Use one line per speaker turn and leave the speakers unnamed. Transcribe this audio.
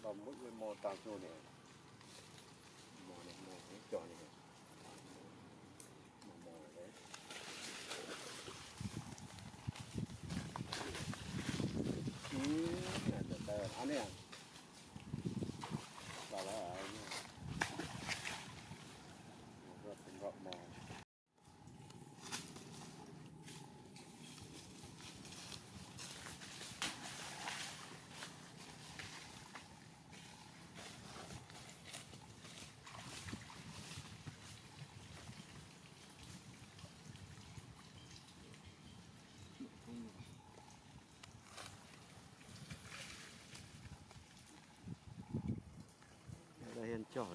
เรามุดไปมอตามตัวเนี่ยมอเนี่ยมอเนี่ยจอเนี่ยมอมอเลย Ừ, anh em. Và là 叫好